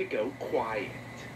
to go quiet.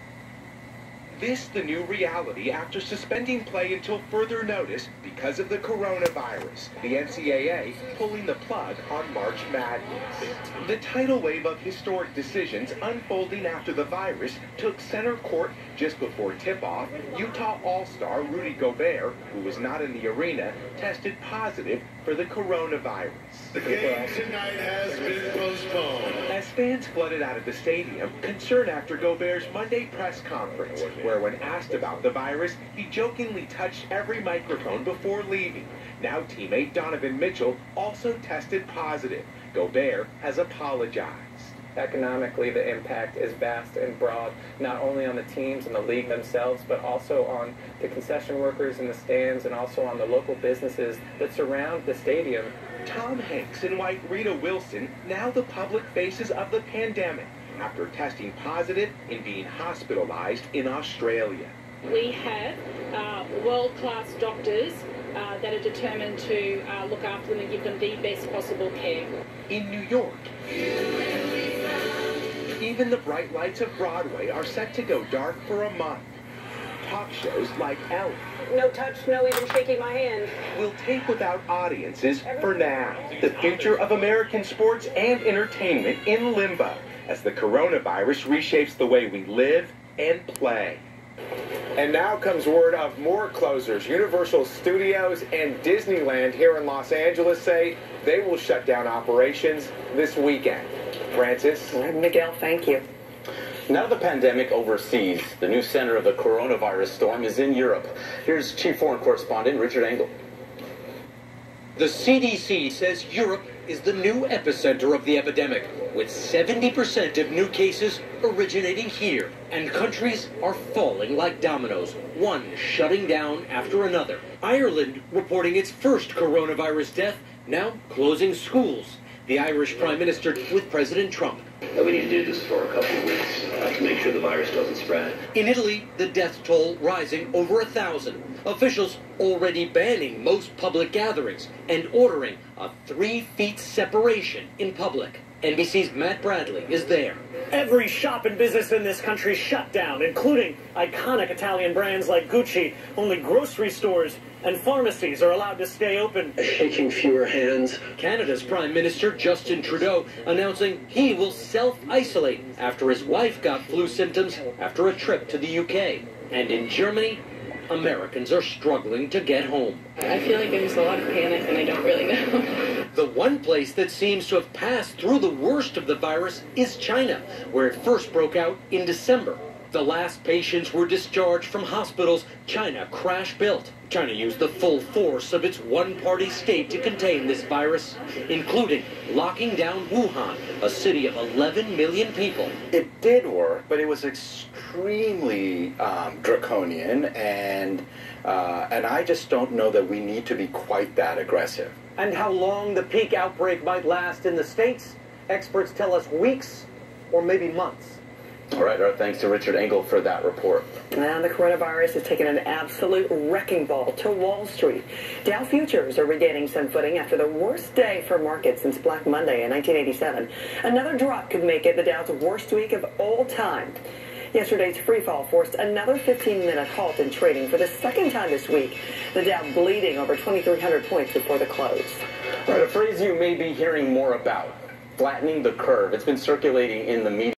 This the new reality after suspending play until further notice because of the coronavirus. The NCAA pulling the plug on March Madness. The tidal wave of historic decisions unfolding after the virus took center court just before tip-off. Utah All-Star Rudy Gobert, who was not in the arena, tested positive for the coronavirus. The game tonight has been postponed. As fans flooded out of the stadium, concern after Gobert's Monday press conference, where when asked about the virus, he jokingly touched every microphone before leaving. Now teammate Donovan Mitchell also tested positive. Gobert has apologized. Economically, the impact is vast and broad, not only on the teams and the league themselves, but also on the concession workers in the stands and also on the local businesses that surround the stadium. Tom Hanks and wife Rita Wilson, now the public faces of the pandemic after testing positive and being hospitalized in Australia. We have uh, world-class doctors uh, that are determined to uh, look after them and give them the best possible care. In New York, even the bright lights of Broadway are set to go dark for a month. Talk shows like Ellen No touch, no even shaking my hand. will tape without audiences for now. The future of American sports and entertainment in limbo as the coronavirus reshapes the way we live and play. And now comes word of more closures. Universal Studios and Disneyland here in Los Angeles say they will shut down operations this weekend. Francis? Miguel, thank you. Now the pandemic overseas, the new center of the coronavirus storm is in Europe. Here's Chief Foreign Correspondent Richard Engel. The CDC says Europe is the new epicenter of the epidemic, with 70% of new cases originating here. And countries are falling like dominoes, one shutting down after another. Ireland reporting its first coronavirus death, now closing schools. The Irish Prime Minister with President Trump. We need to do this for a couple of weeks uh, to make sure the virus doesn't spread. In Italy, the death toll rising over a thousand. Officials already banning most public gatherings and ordering a three feet separation in public. NBC's Matt Bradley is there. Every shop and business in this country shut down, including iconic Italian brands like Gucci. Only grocery stores and pharmacies are allowed to stay open. Shaking fewer hands. Canada's Prime Minister Justin Trudeau announcing he will self isolate after his wife got flu symptoms after a trip to the UK. And in Germany, Americans are struggling to get home. I feel like there's a lot of panic and I don't really know. The one place that seems to have passed through the worst of the virus is China, where it first broke out in December. The last patients were discharged from hospitals China crash built. China used the full force of its one party state to contain this virus, including locking down Wuhan, a city of 11 million people. It did work, but it was extremely um, draconian, and uh, and I just don't know that we need to be quite that aggressive. And how long the peak outbreak might last in the States, experts tell us weeks or maybe months. All right, our thanks to Richard Engel for that report. And the coronavirus has taken an absolute wrecking ball to Wall Street. Dow futures are regaining some footing after the worst day for markets since Black Monday in 1987. Another drop could make it the Dow's worst week of all time. Yesterday's free fall forced another 15-minute halt in trading for the second time this week. The Dow bleeding over 2,300 points before the close. All right, a phrase you may be hearing more about, flattening the curve. It's been circulating in the media.